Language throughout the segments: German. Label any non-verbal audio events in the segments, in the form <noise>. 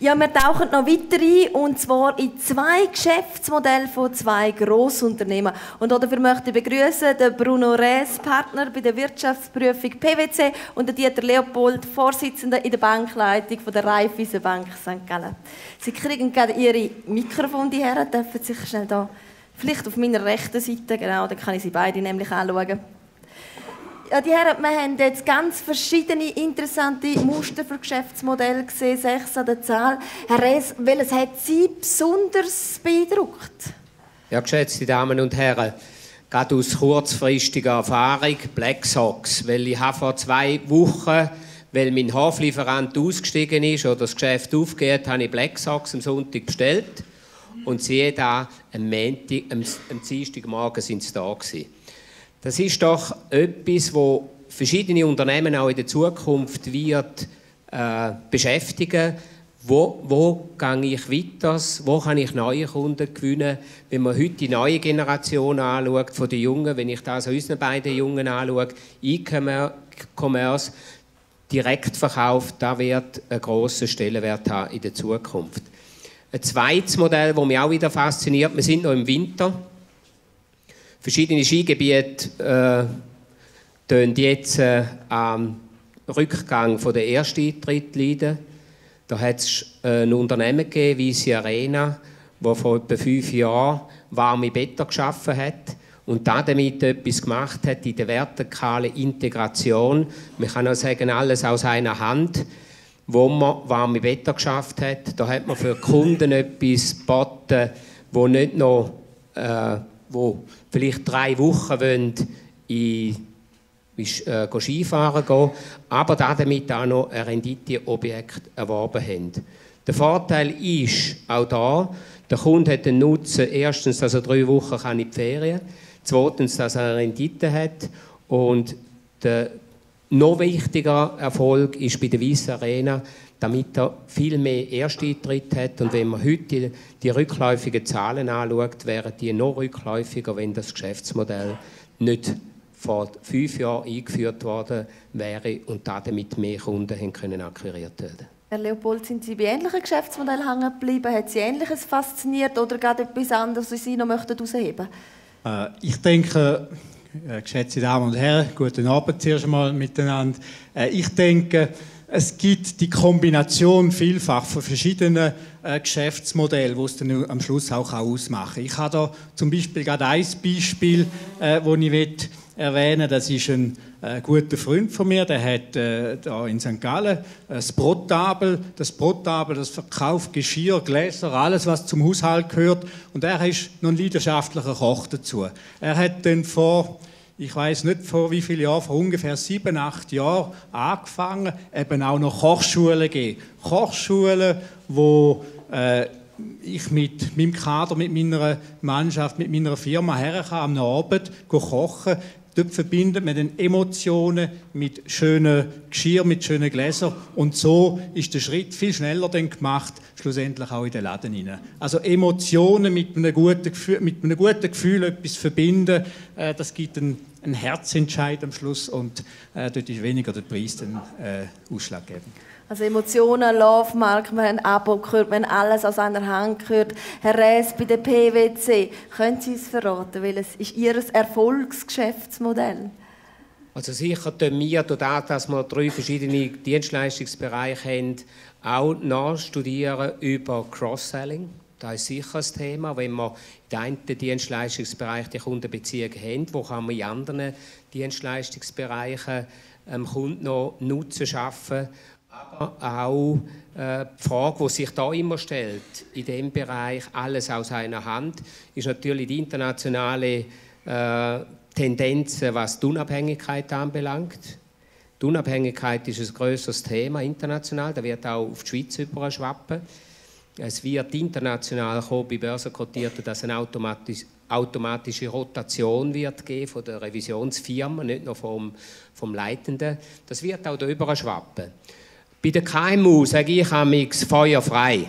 Ja, wir tauchen noch weiter ein, und zwar in zwei Geschäftsmodelle von zwei Grossunternehmen. Und dafür möchte ich begrüßen den Bruno Rees, Partner bei der Wirtschaftsprüfung PwC, und den Dieter Leopold, Vorsitzender in der Bankleitung von der Raiffeisenbank St. Gallen. Sie kriegen gerade Ihre Mikrofone her, dürfen sich schnell da, vielleicht auf meiner rechten Seite, genau, da kann ich Sie beide nämlich anschauen. Ja, die Herren, wir haben jetzt ganz verschiedene interessante Muster für Geschäftsmodelle gesehen, sechs an der Zahl. Herr Rees, welches hat Sie besonders beeindruckt? Ja, geschätzte Damen und Herren, gerade aus kurzfristiger Erfahrung Black Sox, weil ich habe vor zwei Wochen, weil mein Hoflieferant ausgestiegen ist oder das Geschäft aufgeht, habe ich Black Sox am Sonntag bestellt und siehe da, am, Montag, am, am Dienstagmorgen sind sie da gewesen. Das ist doch etwas, wo verschiedene Unternehmen auch in der Zukunft wird äh, beschäftigen. Wo, wo gehe ich weiter? Wo kann ich neue Kunden gewinnen? Wenn man heute die neue Generation anschaut, von den Jungen, wenn ich das unseren beiden Jungen anschaue, E-Commerce, Direktverkauf, da wird einen grossen Stellenwert haben in der Zukunft. Ein zweites Modell, das mich auch wieder fasziniert, wir sind noch im Winter, Verschiedene Skigebiete äh, jetzt äh, am Rückgang von der Ersteintritt leiden. Da hat es äh, ein Unternehmen gegeben, Visi Arena, das vor etwa fünf Jahren warme Betten geschaffen hat und damit etwas gemacht hat in der vertikalen Integration. Man kann auch sagen, alles aus einer Hand, wo man warme Betten geschafft hat. Da hat man für Kunden etwas geboten, wo nicht noch äh, wo vielleicht drei Wochen wollen in äh, Skifahren gehen, aber damit auch noch ein Renditeobjekt erworben haben. Der Vorteil ist auch da, der Kunde hat den Nutzen, erstens, dass er drei Wochen kann in die Ferien zweitens, dass er eine Rendite hat und der noch wichtiger Erfolg ist bei der Weiss Arena, damit er viel mehr Ersteintritt hat. Und wenn man heute die, die rückläufigen Zahlen anschaut, wären die noch rückläufiger, wenn das Geschäftsmodell nicht vor fünf Jahren eingeführt worden wäre und damit mehr Kunden haben können akquiriert werden Herr Leopold, sind Sie bei ähnlichen Geschäftsmodellen hängen geblieben? Hat Sie Ähnliches fasziniert oder gerade etwas anderes, was Sie noch herausheben möchten? Äh, ich denke, äh, geschätzte Damen und Herren, guten Abend zuerst einmal miteinander. Äh, ich denke, es gibt die Kombination vielfach von verschiedenen äh, Geschäftsmodellen, die es dann am Schluss auch ausmachen Ich habe da zum Beispiel gerade ein Beispiel, äh, das ich erwähnen will. Das ist ein äh, guter Freund von mir, der hat äh, da in St. Gallen das Brotabel. Das Brotabel, das verkauft Geschirr, Gläser, alles, was zum Haushalt gehört. Und er ist noch ein leidenschaftlicher Koch dazu. Er hat dann vor ich weiß nicht vor wie vielen Jahren, vor ungefähr sieben, acht Jahren angefangen, eben auch noch Kochschulen gehen. Kochschulen, wo äh, ich mit meinem Kader, mit meiner Mannschaft, mit meiner Firma herkam am Abend kochen. Dort verbindet man dann Emotionen mit schönen Geschirr, mit schönen Gläsern. Und so ist der Schritt viel schneller dann gemacht, schlussendlich auch in den Laden hinein. Also Emotionen mit einem guten Gefühl, mit einem guten Gefühl etwas verbinden, äh, das gibt einen, einen Herzentscheid am Schluss und äh, dort ist weniger der Preis dann äh, ausschlaggebend. Also Emotionen, Love, Mark, wir haben Abo gehört, wir haben alles aus einer Hand gehört. Herr Rees bei der PwC, können Sie es verraten, welches ist Ihr Erfolgsgeschäftsmodell? Also sicher tun wir, dadurch, dass wir drei verschiedene Dienstleistungsbereiche haben, auch nachstudieren über Cross-Selling. Das ist sicher ein Thema, wenn wir in einem Dienstleistungsbereich die Kundenbeziehungen haben, wo kann man in anderen Dienstleistungsbereichen dem Kunden noch Nutzen schaffen aber auch äh, die Frage, die sich da immer stellt, in dem Bereich alles aus einer Hand, ist natürlich die internationale äh, Tendenz, was die Unabhängigkeit anbelangt. Die Unabhängigkeit ist ein größeres Thema international, da wird auch auf die Schweiz überschwappen. Es wird international kommen, bei Börsenkotierten, dass eine automatisch, automatische Rotation wird geben von der Revisionsfirma, nicht nur vom, vom Leitenden. Das wird auch da überschwappen. Bei der KMU sage ich amix feuerfrei.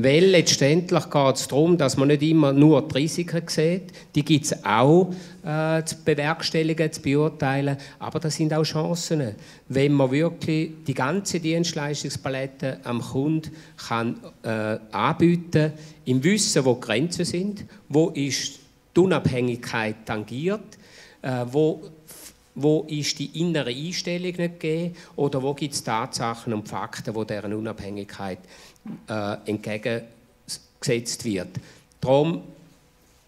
Weil letztendlich geht es darum, dass man nicht immer nur die Risiken sieht. Die gibt es auch äh, zu bewerkstelligen, zu beurteilen. Aber das sind auch Chancen. Wenn man wirklich die ganze Dienstleistungspalette am Kunden kann, äh, anbieten im Wissen, wo die Grenzen sind, wo ist die Unabhängigkeit tangiert, äh, wo wo ist die innere Einstellung nicht gegeben oder wo gibt es Tatsachen und Fakten, wo deren Unabhängigkeit äh, entgegengesetzt wird. Darum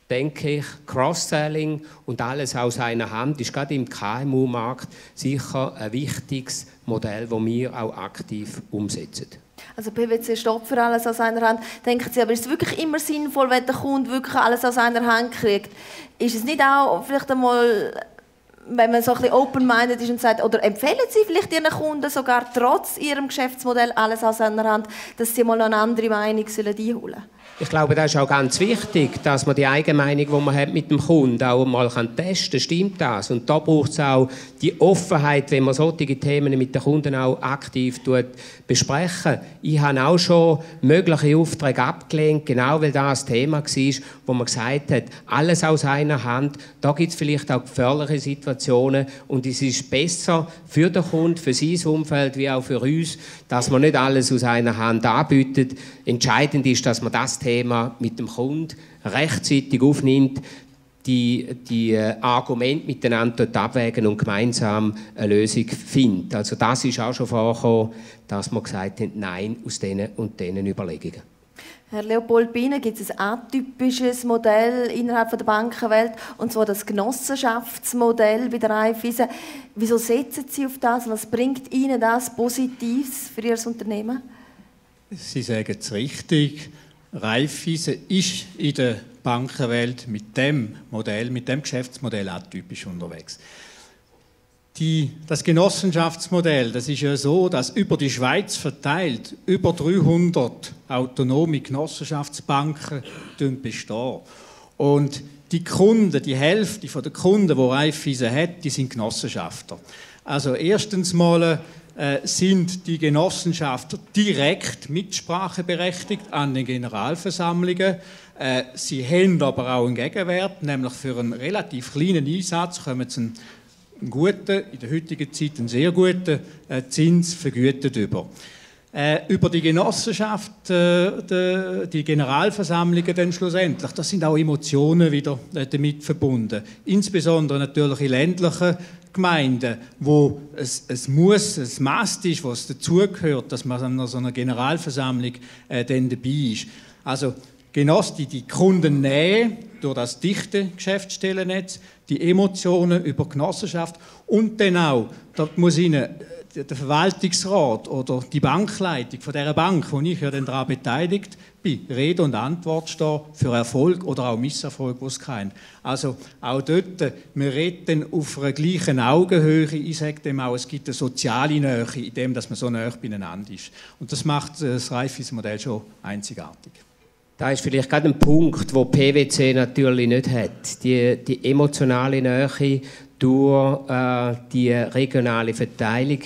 denke ich, Cross-Selling und alles aus einer Hand ist gerade im KMU-Markt sicher ein wichtiges Modell, das wir auch aktiv umsetzen. Also PwC stoppt für alles aus einer Hand. Denken Sie, aber ist es wirklich immer sinnvoll, wenn der Kunde wirklich alles aus einer Hand kriegt? Ist es nicht auch vielleicht einmal wenn man so ein bisschen open-minded ist und sagt, oder empfehlen Sie vielleicht Ihren Kunden sogar trotz Ihrem Geschäftsmodell alles aus einer Hand, dass sie mal eine andere Meinung einholen sollen? Ich glaube, das ist auch ganz wichtig, dass man die Eigenmeinung, die man hat mit dem Kunden, auch mal testen kann. Stimmt das? Und da braucht es auch die Offenheit, wenn man solche Themen mit den Kunden auch aktiv besprechen. Ich habe auch schon mögliche Aufträge abgelehnt, genau weil das Thema war, wo man gesagt hat, alles aus einer Hand. Da gibt es vielleicht auch gefährliche Situationen und es ist besser für den Kunden, für sein Umfeld wie auch für uns, dass man nicht alles aus einer Hand anbietet. Entscheidend ist, dass man das Thema mit dem Kunden rechtzeitig aufnimmt, die, die äh, Argumente miteinander abwägen und gemeinsam eine Lösung findet. Also das ist auch schon vorgekommen, dass man gesagt hat, nein aus diesen und diesen Überlegungen. Herr Leopold Biene, gibt es ein atypisches Modell innerhalb der Bankenwelt, und zwar das Genossenschaftsmodell bei der Raiffeisen. Wieso setzen Sie auf das? Was bringt Ihnen das Positives für Ihr Unternehmen? Sie sagen es richtig. Raiffeisen ist in der Bankenwelt mit dem Modell, mit dem Geschäftsmodell atypisch unterwegs. Die, das Genossenschaftsmodell, das ist ja so, dass über die Schweiz verteilt über 300 autonome Genossenschaftsbanken bestehen. Und die Kunden, die Hälfte der Kunden, die Raiffeisen hat, die sind Genossenschafter. Also erstens mal sind die Genossenschaften direkt mitspracheberechtigt an den Generalversammlungen. Äh, sie haben aber auch einen Gegenwert, nämlich für einen relativ kleinen Einsatz kommen sie einen guten, in der heutigen Zeit einen sehr guten äh, Zins vergütet über. über die Genossenschaft, die Generalversammlungen dann schlussendlich, das sind auch Emotionen wieder damit verbunden. Insbesondere natürlich in ländlichen Gemeinden, wo es, es muss, es Mast ist, was dazugehört, dass man an so einer Generalversammlung äh, dann dabei ist. Also genoss die, die Kundennähe durch das dichte Geschäftsstellennetz, die Emotionen über Genossenschaft und dann auch, da muss Ihnen der Verwaltungsrat oder die Bankleitung von der Bank, wo ich ja dann daran beteiligt bin, Rede und Antwort stehen für Erfolg oder auch Misserfolg, wo es keinen. Also auch dort, wir reden auf einer gleichen Augenhöhe. Ich sage dem auch, es gibt eine soziale Nähe in dem, dass man so nah beieinander ist. Und das macht das Reifeisen-Modell schon einzigartig. Da ist vielleicht gerade ein Punkt, wo PwC natürlich nicht hat. Die, die emotionale Nähe durch äh, die regionale Verteilung.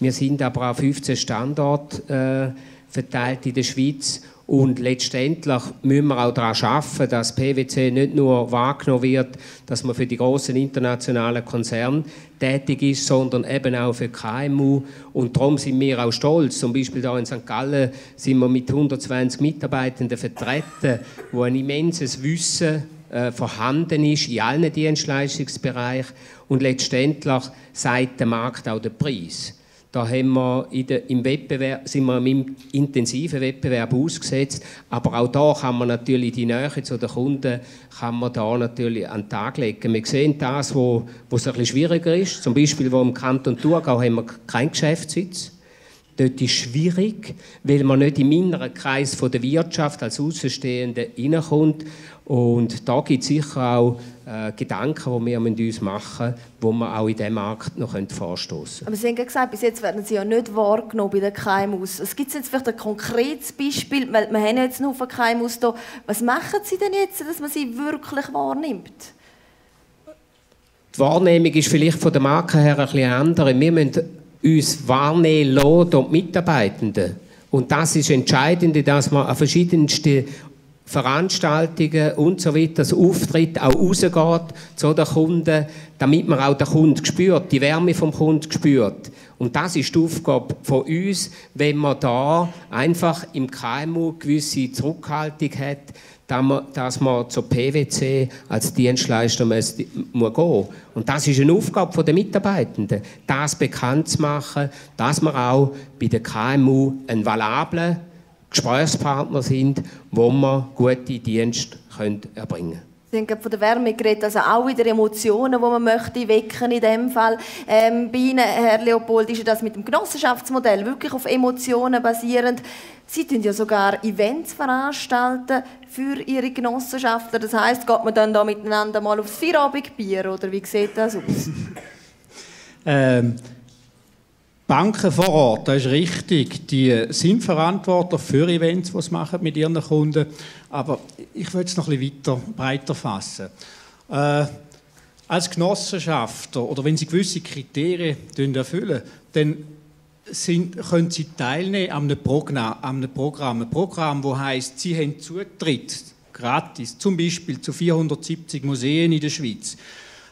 Wir sind aber auf 15 Standorte äh, verteilt in der Schweiz und letztendlich müssen wir auch daran arbeiten, dass PwC nicht nur wahrgenommen wird, dass man für die großen internationalen Konzerne tätig ist, sondern eben auch für KMU. Und darum sind wir auch stolz. Zum Beispiel hier in St. Gallen sind wir mit 120 Mitarbeitenden vertreten, wo ein immenses Wissen äh, vorhanden ist in allen Dienstleistungsbereichen und letztendlich sagt der Markt auch den Preis. Da haben wir der, im Wettbewerb, sind wir im intensiven Wettbewerb ausgesetzt, aber auch da kann man natürlich die Nähe zu den Kunden kann man da natürlich an den Tag legen. Wir sehen das, wo, wo es ein bisschen schwieriger ist. Zum Beispiel wo im Kanton Thurgau haben wir keinen Geschäftssitz. Dort ist schwierig, weil man nicht im inneren Kreis von der Wirtschaft als Außenstehende hineinkommt. Und da gibt es sicher auch äh, Gedanken, die wir uns machen müssen, wo wir auch in diesem Markt noch vorstoßen können. Aber Sie haben gesagt, bis jetzt werden Sie ja nicht wahrgenommen bei den KMUs. Es gibt jetzt vielleicht ein konkretes Beispiel, weil wir haben jetzt noch KMUs hier. Was machen Sie denn jetzt, dass man sie wirklich wahrnimmt? Die Wahrnehmung ist vielleicht von der Marke her ein bisschen andere. Wir müssen uns wahrnehmen lassen, die Mitarbeitenden. Und das ist entscheidend, dass man an verschiedensten Veranstaltungen und so weiter, das Auftritt auch rausgeht zu den Kunden, damit man auch den Kunden spürt, die Wärme vom Kunden spürt. Und das ist die Aufgabe von uns, wenn man da einfach im KMU gewisse Zurückhaltung hat, dass man zur PwC als Dienstleister muss, gehen Und das ist eine Aufgabe der Mitarbeitenden, das bekannt zu machen, dass man auch bei den KMU einen valablen Gesprächspartner sind, wo man gute Dienste erbringen können. Sie haben von der Wärme geredet, also auch wieder Emotionen, die man möchte wecken in dem Fall. Ähm, bei Ihnen, Herr Leopold, ist das mit dem Genossenschaftsmodell wirklich auf Emotionen basierend. Sie tun ja sogar Events veranstalten für Ihre Genossenschaftler. Das heißt, geht man dann da miteinander mal aufs Feierabendbier oder wie sieht das aus? <laughs> ähm, Banken vor Ort, das ist richtig, die sind verantwortlich für Events, die sie machen mit ihren Kunden. Aber ich will es noch ein bisschen weiter, breiter fassen. Äh, als Genossenschafter oder wenn sie gewisse Kriterien erfüllen, dann sind, können sie teilnehmen an einem Programm, an Programm, ein Programm, das heißt, sie haben Zutritt gratis, zum Beispiel zu 470 Museen in der Schweiz.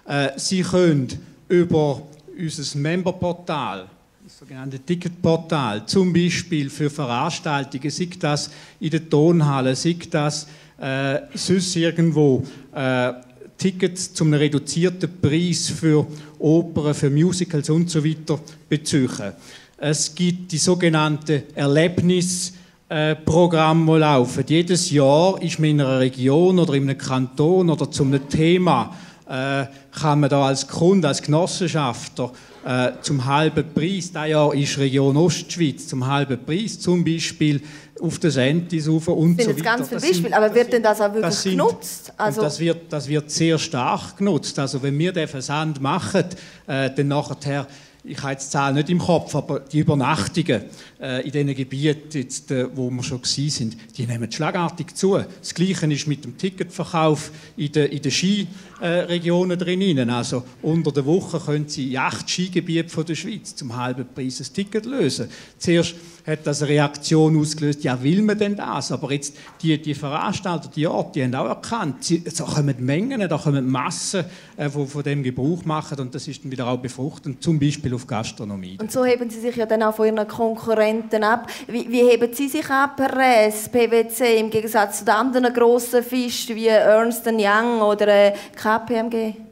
Äh, sie können über unser Memberportal das sogenannte Ticketportal, zum Beispiel für Veranstaltungen, sei das in der Tonhalle, sei das äh, sonst irgendwo, äh, Tickets zum reduzierten Preis für Opern, für Musicals und so weiter beziehen. Es gibt die sogenannten Erlebnisprogramme, die laufen. Jedes Jahr ist man in einer Region oder in einem Kanton oder zu einem Thema äh, kann man da als Kunde, als Genossenschafter äh, zum halben Preis, da Jahr ist Region Ostschweiz zum halben Preis, zum Beispiel auf den Sentis rauf und so weiter. ganz viele Beispiele, aber wird denn das auch wirklich sind, genutzt? Also das, wird, das wird sehr stark genutzt. Also wenn wir den Versand machen, äh, dann nachher ich habe jetzt die Zahl nicht im Kopf, aber die Übernachtungen äh, in diesen Gebieten, jetzt, äh, wo wir schon waren, sind, die nehmen schlagartig zu. Das Gleiche ist mit dem Ticketverkauf in den, in den Skiregionen drinnen. Also unter der Woche können Sie in acht Skigebieten der Schweiz zum halben Preis ein Ticket lösen. Zuerst hat das eine Reaktion ausgelöst, ja, will man denn das? Aber jetzt, die, die Veranstalter, die Orte, die haben auch erkannt, sie, da kommen Mengen, da kommen Massen, äh, die von dem Gebrauch machen und das ist dann wieder auch befruchtend, zum Beispiel auf Gastronomie. Und so heben Sie sich ja dann auch von Ihren Konkurrenten ab. Wie, wie heben Sie sich ab, Res, PwC, im Gegensatz zu den anderen grossen Fischen wie Ernst Young oder äh, KPMG?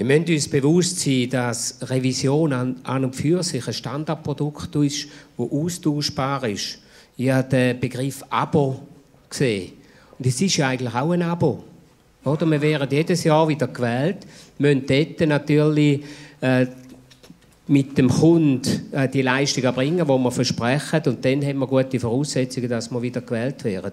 Wir müssen uns bewusst sein, dass Revision an, an und für sich ein Standardprodukt ist, das austauschbar ist. Ich habe den Begriff Abo gesehen. Und es ist ja eigentlich auch ein Abo. Oder? Wir werden jedes Jahr wieder gewählt, müssen dort natürlich äh, mit dem Kunden äh, die Leistung erbringen, die wir versprechen. Und dann haben wir gute Voraussetzungen, dass wir wieder gewählt werden.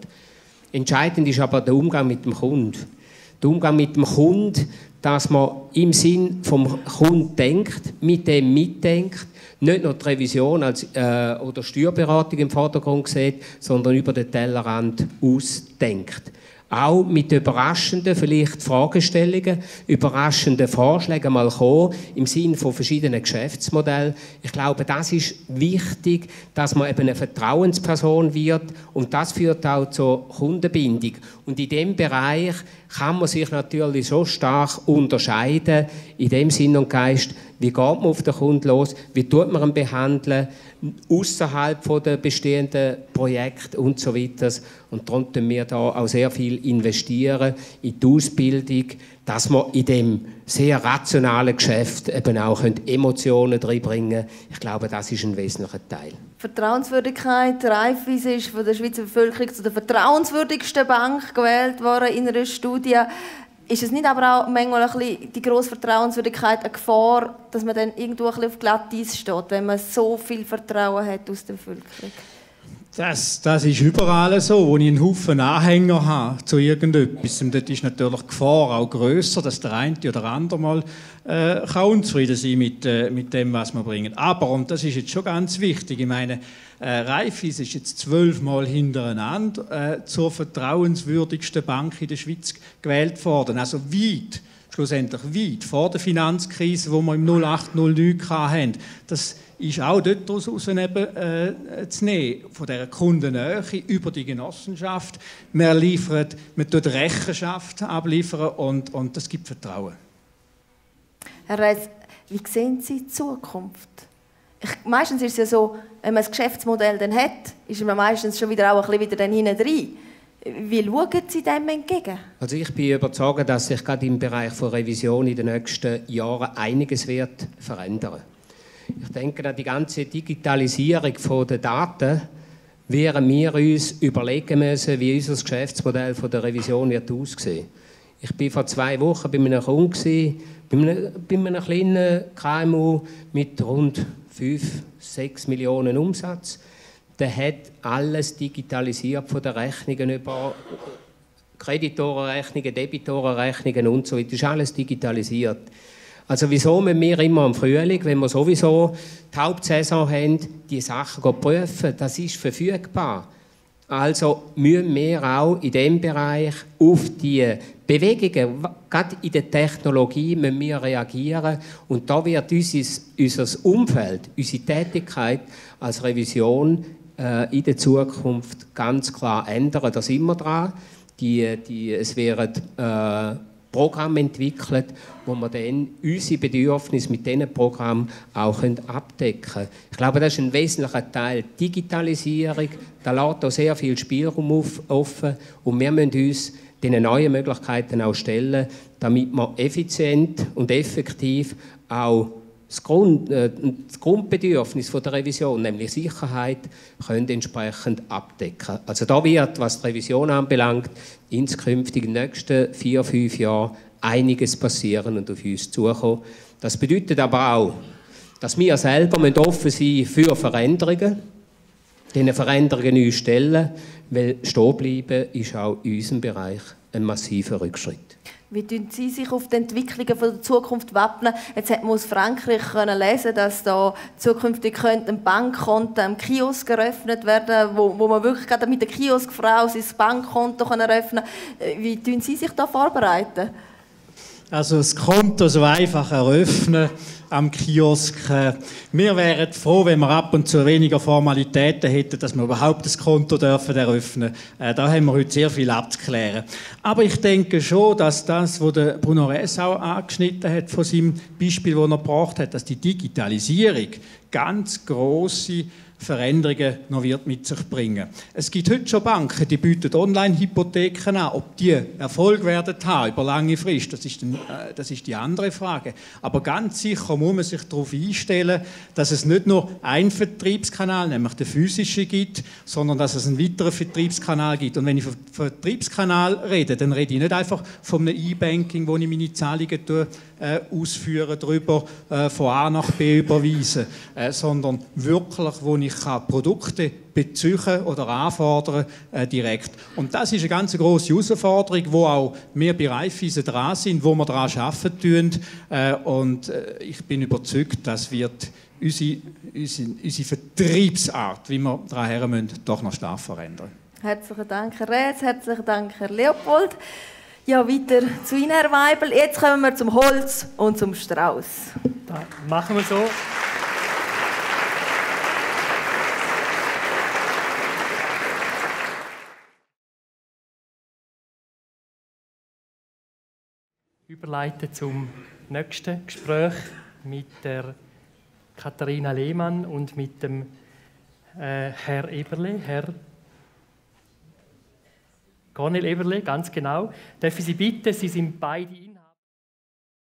Entscheidend ist aber der Umgang mit dem Kunden. Der Umgang mit dem Kunden dass man im Sinn vom Kunden denkt, mit dem mitdenkt, nicht nur die Revision als, äh, oder Steuerberatung im Vordergrund sieht, sondern über den Tellerrand ausdenkt auch mit überraschenden vielleicht Fragestellungen, überraschenden Vorschlägen mal kommen, im Sinne von verschiedenen Geschäftsmodellen. Ich glaube, das ist wichtig, dass man eben eine Vertrauensperson wird und das führt auch zur Kundenbindung. Und in dem Bereich kann man sich natürlich so stark unterscheiden, in dem Sinn und Geist, wie geht man auf den Kunden los, wie tut man ihn behandeln, außerhalb der bestehenden Projekte und so weiter. Und darum investieren wir da auch sehr viel investieren in die Ausbildung, dass wir in dem sehr rationalen Geschäft eben auch Emotionen reinbringen können. Ich glaube, das ist ein wesentlicher Teil. Vertrauenswürdigkeit, Raiffeisen ist von der Schweizer Bevölkerung zu der vertrauenswürdigsten Bank gewählt worden in einer Studie. Ist es nicht aber auch manchmal ein bisschen die grosse Vertrauenswürdigkeit eine Gefahr, dass man dann irgendwo ein bisschen auf Glatteis steht, wenn man so viel Vertrauen hat aus der Bevölkerung? Das, das ist überall so, wo ich einen Haufen Anhänger habe zu irgendetwas. Und dort ist natürlich die Gefahr auch grösser, dass der eine oder andere mal äh, kann unzufrieden sein mit, äh, mit dem, was wir bringen. Aber, und das ist jetzt schon ganz wichtig, ich meine, äh, Raiffeisen ist jetzt zwölfmal hintereinander äh, zur vertrauenswürdigsten Bank in der Schweiz gewählt worden. Also weit schlussendlich weit vor der Finanzkrise, wo wir im 0809 hatten. Das ist auch dort daraus eben, äh, zu nehmen, von dieser Kundennähe über die Genossenschaft. Man liefert, man tut Rechenschaft abliefern und, und das gibt Vertrauen. Herr Reis, wie sehen Sie die Zukunft? Ich, meistens ist es ja so, wenn man ein Geschäftsmodell dann hat, ist man meistens schon wieder auch ein bisschen wieder dann hinten drin. Wie schauen Sie dem entgegen? Also ich bin überzeugt, dass sich gerade im Bereich von Revision in den nächsten Jahren einiges wird verändern. Ich denke, an die ganze Digitalisierung der Daten werden wir uns überlegen müssen, wie unser Geschäftsmodell von der Revision wird aussehen. Ich war vor zwei Wochen bei einem Kunden, bei einem, bei einem kleinen KMU mit rund 5, 6 Millionen Umsatz. Der hat alles digitalisiert von den Rechnungen über Kreditorenrechnungen, Debitorenrechnungen und so weiter. Das ist alles digitalisiert. Also wieso müssen wir immer im Frühling, wenn wir sowieso die Hauptsaison haben, die Sachen prüfen? Das ist verfügbar. Also müssen wir auch in diesem Bereich auf die Bewegungen, gerade in der Technologie, müssen wir reagieren. Und da wird unser, Umfeld, unsere Tätigkeit als Revision in der Zukunft ganz klar ändern. Da sind wir dran. Die, die, es werden äh, Programme entwickelt, wo wir dann unsere Bedürfnisse mit diesen Programmen auch abdecken können. Ich glaube, das ist ein wesentlicher Teil. Digitalisierung, da lässt auch sehr viel Spielraum auf, offen und wir müssen uns diesen neuen Möglichkeiten auch stellen, damit wir effizient und effektiv auch das, Grund, äh, das Grundbedürfnis von der Revision, nämlich Sicherheit, können entsprechend abdecken. Also da wird, was die Revision anbelangt, in den nächsten vier, fünf Jahren einiges passieren und auf uns zukommen. Das bedeutet aber auch, dass wir selber offen sein für Veränderungen, diese Veränderungen uns stellen, weil stehen bleiben ist auch in unserem Bereich ein massiver Rückschritt. Wie tun Sie sich auf die Entwicklungen der Zukunft wappnen? Jetzt hat man aus Frankreich können lesen, dass da zukünftig ein Bankkonto am Kiosk eröffnet werden, wo, wo man wirklich gerade mit der Kioskfrau sein Bankkonto eröffnen kann. Wie tun Sie sich da vorbereiten? Also das Konto so einfach eröffnen am Kiosk. Wir wären froh, wenn wir ab und zu weniger Formalitäten hätten, dass wir überhaupt das Konto dürfen eröffnen. Äh, da haben wir heute sehr viel abzuklären. Aber ich denke schon, dass das, was Bruno Ressau angeschnitten hat von seinem Beispiel, das er gebracht hat, dass die Digitalisierung ganz große Veränderungen noch wird mit sich bringen. Es gibt heute schon Banken, die bieten Online-Hypotheken an. Ob die Erfolg werden haben über lange Frist, das ist, den, äh, das ist die andere Frage. Aber ganz sicher muss man sich darauf einstellen, dass es nicht nur einen Vertriebskanal, nämlich den physischen gibt, sondern dass es einen weiteren Vertriebskanal gibt. Und wenn ich von Vertriebskanal rede, dann rede ich nicht einfach von einem E-Banking, wo ich meine Zahlungen tue, äh, ausführen, darüber äh, von A nach B überweisen, äh, sondern wirklich, wo ich kann Produkte beziehen oder anfordern äh, direkt. Und das ist eine ganz große Herausforderung, wo auch wir bei Raiffeisen dran sind, wo wir daran arbeiten tun. Äh, und äh, ich bin überzeugt, das wird unsere, unsere, unsere Vertriebsart, wie wir daran her müssen, doch noch stark verändern. Herzlichen Dank, Herr Rees, herzlichen Dank, Herr Leopold. Ja, weiter zu Ihnen, Herr Weibel. Jetzt kommen wir zum Holz und zum Strauß. Machen wir so. Überleiten zum nächsten Gespräch mit der Katharina Lehmann und mit dem äh, Herr Eberle. Herr Cornel Eberle, ganz genau. Darf ich Sie bitten, Sie sind beide